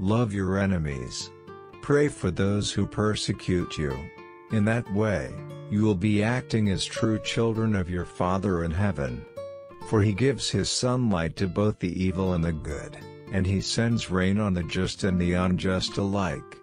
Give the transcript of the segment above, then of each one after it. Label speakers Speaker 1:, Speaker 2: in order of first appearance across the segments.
Speaker 1: Love your enemies. Pray for those who persecute you. In that way, you will be acting as true children of your Father in heaven. For he gives his sunlight to both the evil and the good, and he sends rain on the just and the unjust alike.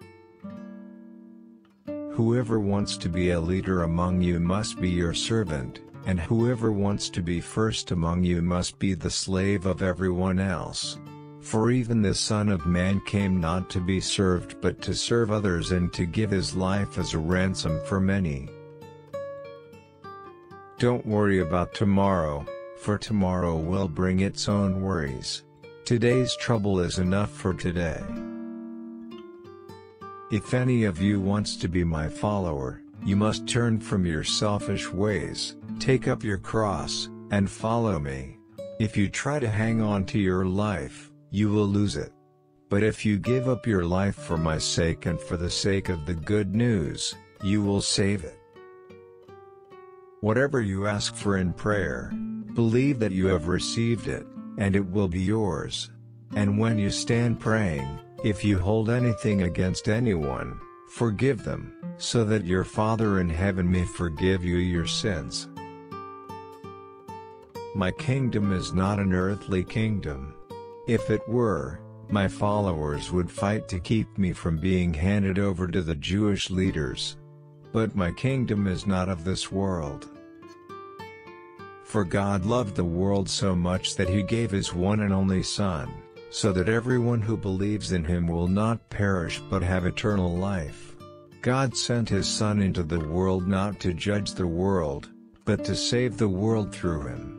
Speaker 1: Whoever wants to be a leader among you must be your servant, and whoever wants to be first among you must be the slave of everyone else. For even the Son of Man came not to be served but to serve others and to give his life as a ransom for many. Don't worry about tomorrow, for tomorrow will bring its own worries. Today's trouble is enough for today. If any of you wants to be my follower, you must turn from your selfish ways, take up your cross, and follow me. If you try to hang on to your life, you will lose it. But if you give up your life for my sake and for the sake of the good news, you will save it. Whatever you ask for in prayer, believe that you have received it, and it will be yours. And when you stand praying, if you hold anything against anyone, forgive them, so that your Father in heaven may forgive you your sins. My kingdom is not an earthly kingdom. If it were, my followers would fight to keep me from being handed over to the Jewish leaders. But my kingdom is not of this world. For God loved the world so much that he gave his one and only Son, so that everyone who believes in him will not perish but have eternal life. God sent his Son into the world not to judge the world, but to save the world through him.